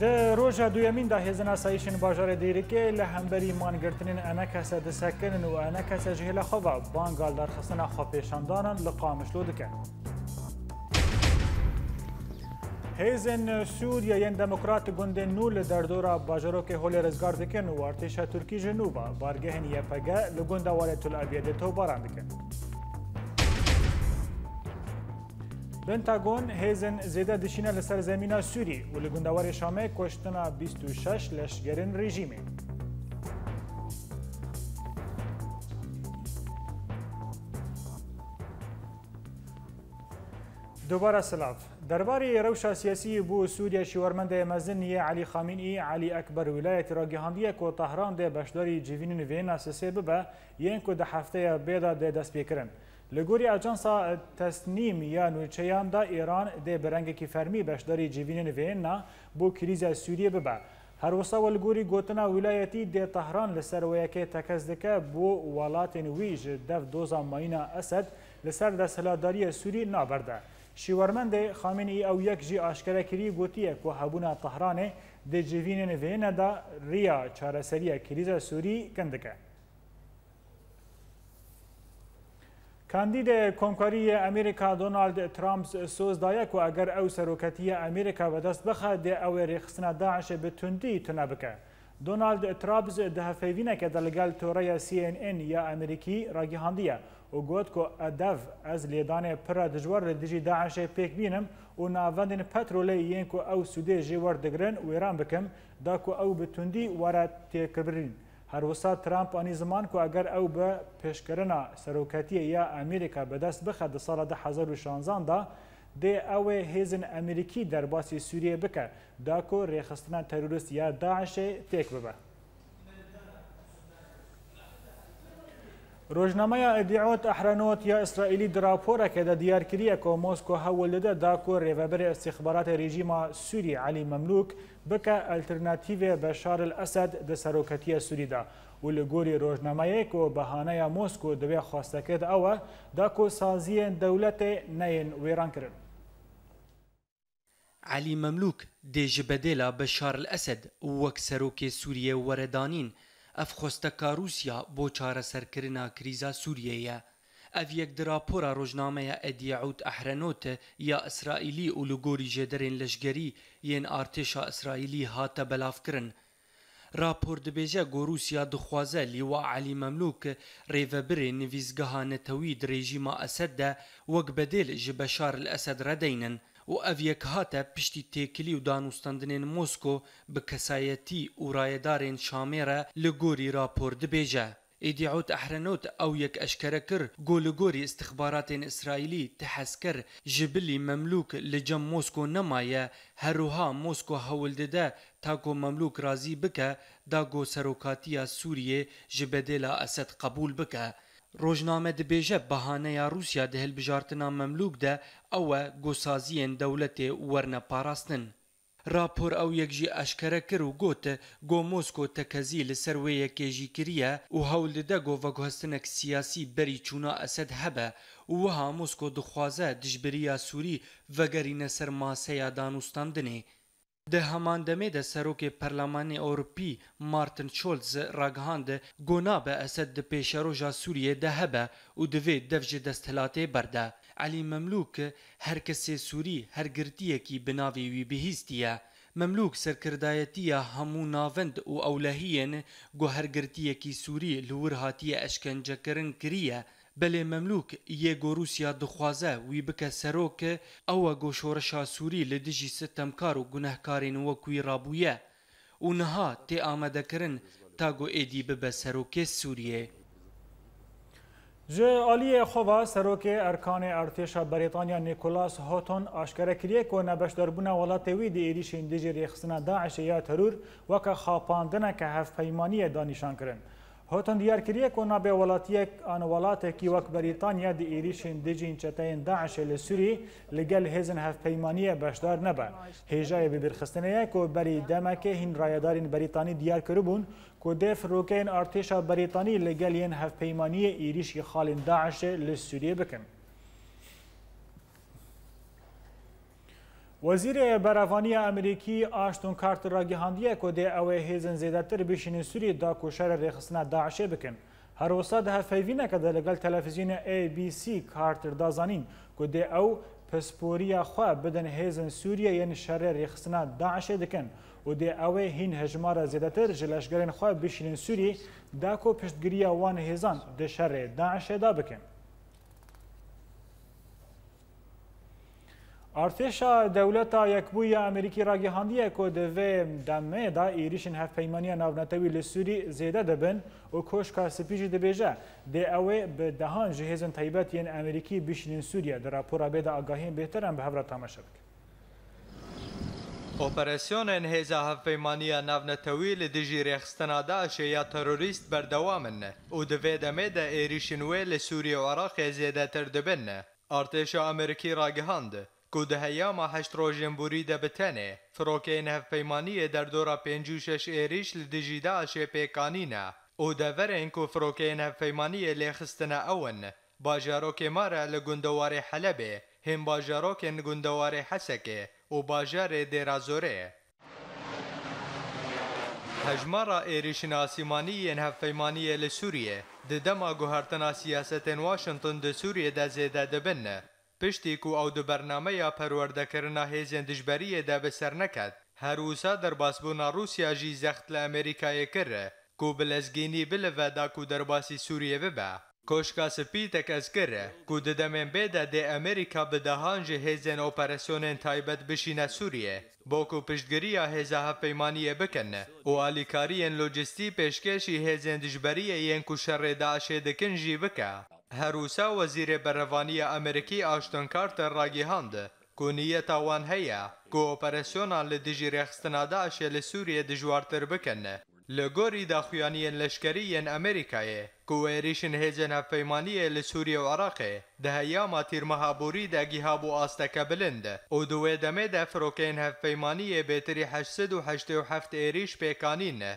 د روژا دویمین دا هزنا سایشن باجار دیرکه لهمبری مان گرتنین انا کسا دسکنن و انا کسا جهل خواه بانگال در خستن خواه پیشندانن لقامشلو دکن هیزن سوریا یین دموکرات گوند نول در دورا باجرو که هول رزگار دکن و ارتشا ترکی جنوبا بارگهن یپگه لگوند والتو الابیده تو باران دکن پنتاگون هیزن زیده دشینه لسر زمینا سوری و لگندوار شامه کشتنا 26 لشگرین رژیمه. دوباره سلاف درباره روشا سیاسی بو سوریا شورمند مزن علی خامینی علی اکبر ولایت را گهاندیه که تهران ده بشداری جوین نوین اساسه ببه یین که ده هفته بیدا ده دست بیکرن. لگوری اجانسا تسنیم یا نوچیان دا ایران ده برنگکی فرمی بشداری جیوینین وینا بو کریزا سوریه ببه هر وسا ولګوري ګوتنه ولایتي د تهران لسر ویکه تکزدکه بو ولاتن ویج دف دوزا ماینا اسد لسر د سلاداری سوری نابرده شیورمند خامنه او یک جی آشکره کری گوتیه که هبونه تهرانه د جیوین وینه دا ریا چارسریه کریزه سوری کندکه کاندید کنکاری امریکا دونالد ترامپ سوز دایه که اگر او سروکتی امریکا به دست بخواد ده او ریخسنا داعش به تندی تونه بکه. دونالد ترامپ ده فیوینه که دلگل توره سی این این یا امریکی راگی هاندیه و گوت که ادف از لیدان پر دجور دیجی داعش پیک بینم و ناوندن پترولی یین که او سوده جیور دگرن ویران بکم دا که او به تندی وره تکبرین. هەروەسا ترامپانی زمان و ئەگەر ئەو بە پێشکردنا سەرۆکەتیە یا ئەمریکا بەدەست بخە دە ساڵە 1960دا دێ ئەوێ هێزن ئەمریکی دەرباسی سووریە بکە داکۆ ڕێخستنە تەرورست یا داعشێ تێک ببە. ڕۆژنامەیە ئەدیعوت ئەحرەنۆت یا ئیسرائیلی دراپۆرەکە دە دیارکریە کۆ مۆسکۆ هەوڵ لەدە داکۆ ڕێبەبەرێ ئەستیخباراتە ڕێژیما سووری علی مەملوک بکە ئەلترناتیڤێ بە شارل ئەسەد دە سەرۆکەتیە سووریدا و لە گۆری ڕۆژنامەیەک و بەهانەیە مۆسکۆ دەوێ خواستەکەت ئەوە داکۆ سازیەن دەولەتێ نەین وێرانکردن. علی مەملوک دێژ بەدێلا بە شارل ئەسەد وەک سەرۆکێ سووریە وەرەدانین. اف خۆستەکە رووسیا بۆ چارەسەرکردنا کریزا سووریەیە. ئەڤ یەک دراپۆرا ڕۆژنامەیە ئەدیعوت ئەحرەنۆتە یا ئەسرائیلی و لوگۆری ژێدەرێن لەشگەری یەن ئارتێشا ئەسرائیلی هاتە بەلافکردن. راپۆر دەبێژە گۆروسیا دخوازە لیوا علی مەملوک ڕێڤەبرێ نویزگەها نەتەوی درێژیما ئەسەددا وەک بەدێل ji بەشار ئەسەد ڕەدەینن. و ئەڤ یەکهاتە پشتی تێکلی و دانوستاندنێن مۆسکۆ بە کەسایەتی و ڕایەدارێن شامێرە لە گۆری راپۆر دبێژە. ئیدیعوت ئەحرەنۆت ئەو یەک ئەشکەرە کرد گۆلگۆری استخباراتێن ئیسرائیلی تەحەسکەر ژبلی مەملوک لە جەم مۆسکۆ نەمایە هەروها مۆسکۆ هەولدەدە تاکۆ مەملوک رازی بکە داگۆ سەرۆکاتیە سووریێ ji bedêla Esed qebûl bike روزنامه د بیجه بهانه یا روسیا د هل بجارتنا مملوک ده او گوسازین دولت ورنه پاراستن راپور او یک جی اشکره کر و گوت گو موسکو تکزی لسر و یک جی کریه و هول ده گو وگوهستنک سیاسی بری چونا اسد هبه و وها موسکو دخوازه دجبریا سوری وگرین سر ماسه یا دانوستاندنه د همان دمه د سروک پرلمان اروپی مارتن شولز راګهاند ګونا به اسد د پیشروجا سوریه ده هبه او د وی دفج دستلاته برده علی مملوک هر کس سوری هر گرتیه کی بناوی وی بهستیه مملوک سرکردایتی همو ناوند او اولهین گو هر گرتیه کی سوری لور هاتیه اشکنجه کرن کریه بلې مەملوک یێگۆ رووسیا دخوازە وی بکە سەرۆکە ئەوە گۆشۆرەشا سووری لە دژی ستەمکار و گونەهکارین وەکوی ڕابوویە و نەها تێ ئامادەکردن تاگۆ ئێدی ببە سەرۆکێ سووریێ. جه علی خوبا سروک ارکان ارتش بریتانیا نیکولاس هاتون آشکار کریه که نبشدربونه ولات وی دی ایریش اندیجی ریخسنا داعش یا ترور وکا خاپاندنه که هفت پیمانی دانیشان کرن. Hotin diyarkiriyek ona be welatiyek an welateki wek Brîtanya di êrîşên dijîn çeteyên Daişê li Sûrî li gel hêzin hevpeymaniye beşdar nebe. Hêjayê bibirxistineye ku berî demekê hîn rayedarên Brîtanî diyar kiribûn ku dê firokeyên artêşa Brîtanî li gel yên hevpeymaniyê êrîşî xalên Daişê li Sûriyê bikin. وزیر برافانی امریکی آشتون کارت را گهاندیه که ده اوه هیزن زیدتر بیشین سوری دا کشور ریخصنا داعشه بکن. هر وسا ده فیوینه که ده لگل تلویزیون ABC کارتر دا زانین که ده او پسپوریا خوا بدن هیزن سوریه یعنی شر ریخصنا داعشه دکن و ده اوه هین هجمار زیدتر جلشگرین خوا بیشین سوری دا که پشتگیری وان هیزان ده شر داعشه دا بکن. ارتشا دولتا یکبویا امریکی را گهاندیه که دوی دمه دا ایریشن هف پیمانی ناونتوی لسوری زیده دبن و کشکا سپیجی دبیجه دی اوه به دهان جهزن طیبت ین امریکی بشنین سوریه در راپورا بیده آگاهین بهترم به هفره تامشه بکن اپراسیون انهیزا هفپیمانی نونتوی لدجی ریخستنا داعش یا تروریست بردوامن او دوی دمه دا ایریشن وی لسوری و عراق زیده تر دبن ارتشا امریکی را گهانده کو د هەیەما هەشت ڕۆژێن بوریدە بتەنێ فرۆکەین هەفپەیمانیە دەردۆرا پێنج و شەش ئێریش لە دژیدا ئاشێ پێکانینە ئەو دەڤەرێن کو فرۆکەین هەفپەیمانیە لێخستنە ئەون باژارۆکێ مارە لە گوندەوارێ حەلەبێ هێن باژارۆکێن گوندەوارێ حەسەکێ و باژارێ دێرازۆرێ هەژمارە ئێریشناسیمانی یەن هەفپەیمانیە لە سووریە ددەما گوهارتەنا سیاستێن واشنگتن دە سووریەدا زێدە دەبنە پشتێک و ئەو دو بەرنمەیە پەروەردەکردنا هێزیان دژبەریەدا بەسەر نەکات هەروسا دەرباسبوونا رووسیاژی زەخت لە ئەمریکایەکرە کو بلەزگینی بلەڤەداک و دەرباسی سووریە ببە کۆشکا سپی تەکەزگرە کو دەدەمێن بێدا دێ ئەمریکا بدەهانژە هێزێن ئۆپەرسیۆنێن تایبەت بشینە سووریە بۆکو پشتگریە هێزە هەپەیمانیە بکەنە و ئالیکاریەن لۆجستی پێشکێشی هێزێن دژبەریە یەن و شەڕێدا شێدەکنژی بکە. هەروسا وەزیرێ بەرەوانیە ئەمریکی ئاشتنکارتە ڕاگەهاندە کۆنیە تاوان هەیە کۆپەرسیۆنان لە دژی ڕێخستنادا ئاشێ لە سووریە دژوارتر بکەنە لە گۆری داخویانیەن لەشکریەن ئەمریکایە کوێریشن هێجن هەفەیمانیە لە سووریە و عراقێ دەهەیە ماتیرمەهابووری داگیهابوو ئاستەکە بلندە ئەو دوێ دەمێدا فرۆکەین هەفەیمانیە بێتری 1970 ئێریش پێکانینە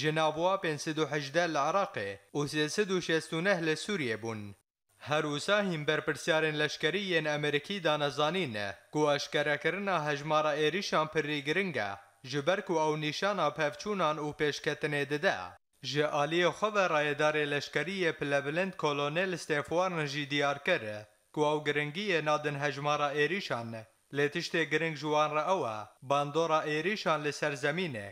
جنابوا 518 لە عراقێ و 369 لە سووریە بوون. هەروسا هیم بەرپرسیارن لەشکری یەن ئەمریکی دانەزانینە گو ئەشکەرەکردنا هەژمارە ئێریشان پرری گرنگە جبەرک و ئەو نیشانە پەفچوونان و پێشکەتنێ دەدا. ji aliyê xwe ve rayedarê leşkeriyê pilebilind kolonel Stefwan jî diyarkir ku ew giringiyê nadin hejmara êrîşan lê tiştê giring ji wan re ew e bandora êrîşan li ser zemînê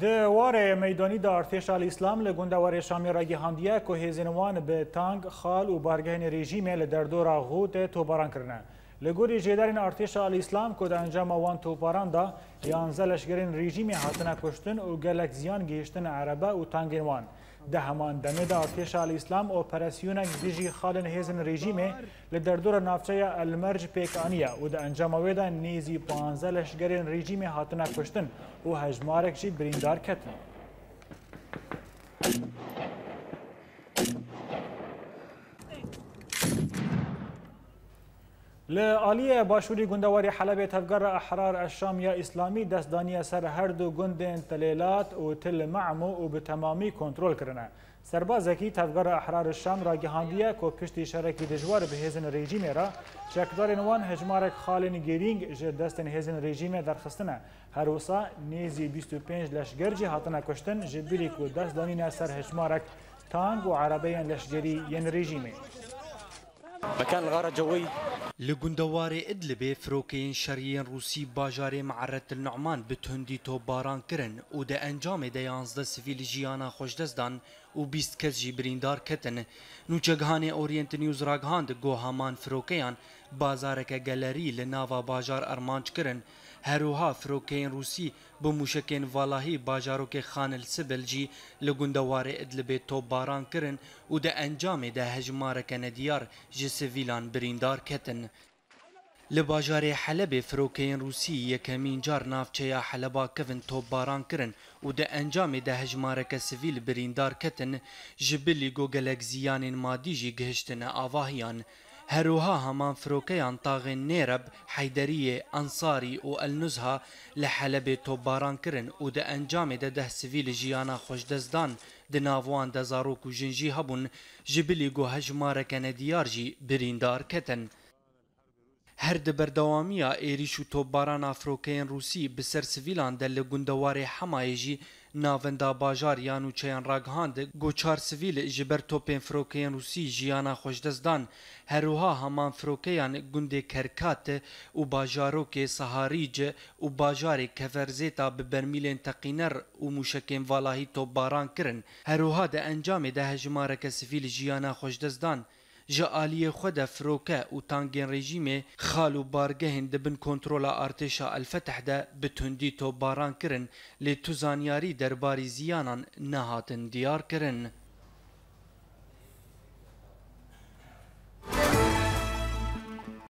د واره میدانی د ارتشال اسلام له گوندوار شامی را گهاندیه که هزینوان به تانگ خال و برگهن رژیم له دردو را غوت توباران کرنه لگوری جیدرین ارتشال اسلام که در انجام وان توباران دا یانزه لشگرین رژیم حاطنه کشتن و گلک زیان گیشتن عربه و تانگین وان ده همان دمه دا پیشا الاسلام اپراسیونک دیجی خالن هیزن رژیمه لدردور نافچه المرج پیکانیه و ده انجام ویدا نیزی پانزه لشگرین رژیمه هاتنه کشتن و هجمارک جی بریندار کتن. لعالی باشوری گندواری حلب تفگر احرار الشام یا اسلامی دستدانی سر هر دو گندین تلیلات و تل معمو و به تمامی کنترل کرنه. سربازکی تفگر احرار الشام را گهاندیه که پشتی شرکی دجوار به هزن رژیم را چکدار نوان هجمارک خالن گیرینگ جه دستن هزن رژیم درخستنه. هر وسا نیزی 25 لشگر جه هاتنه کشتن جه بلیک و دستدانی سر هجمارک تانگ و عربین لشگری ین رژیمه. مكان الغارة جوي لگوندەوارێ ئەدلبێ فرۆکەین شەریەن رووسی باژارێ معرەتل نعمان بتوندی تۆباران کرن و دە ئەنجامێ دە یانزدە سڤیل ژیانە خۆشدەستدان و بیست کەس جی بریندار کەتن نوچەگهانێ ئۆریەنت نیوز راگهاند گۆهامان فرۆکەیان بازارەکە گەلەری لە ناوا باژار ئەرمانچ کرن هەروها فرۆکەین رووسی بۆ موشکێن ڤالاهی باژارۆکێ خانل سبل جی لە گوندەوارێ ئەدلبێت تۆ باران کردن و دە ئەنجامێدا هەژمارەکە نەدیار ji سڤیلان بریندار کەتن. لە باژارێ حەلەبێ فرۆکەین رووسی یەکەمین جار ناوچەیە حەلەبا کەڤن تۆپباران کرن و دە ئەنجامێدا هەژمارەکە سڤیل بریندار کەتن ji بلی گۆگەلەک زیانین مادیژی گەهشتنە ئاواهیان. هەروها هەمانفرۆکەیان تاغێن نێرەب حیدەریە ئەنساری و ئەلنوزها لە حەلەبێ تۆبارانکردن و دە ئەنجامێدە دەه سیویل ژیانە خۆشدەستدان دناوان دەزارۆک و ژنجی هەبوون ژبلی گۆهەژمارەکەنە دیارژی بریندار کەتن. هر د بردوامیه ایریش و توباران افروکین روسی به سر سویلان ده لگندوار حمایجی ناوندا باجار یانو چیان راگهاند گوچار سویل جبر توپین فروکین روسی جیانا خوشدزدان هروها همان فروکیان گنده کرکات و باجاروک سهاریج و باجار کفرزیتا به برمیل تقینر و موشکین والاهی توباران کرن هروها ده انجام ده هجمارک سویل جیانا خوشدزدان جا آلی خود فروکه و تانگین رژیم خال و بارگهن دبن کنترول ارتشا الفتح ده بتوندی تو باران کرن لی تو زانیاری درباری زیانان نهاتن دیار کرن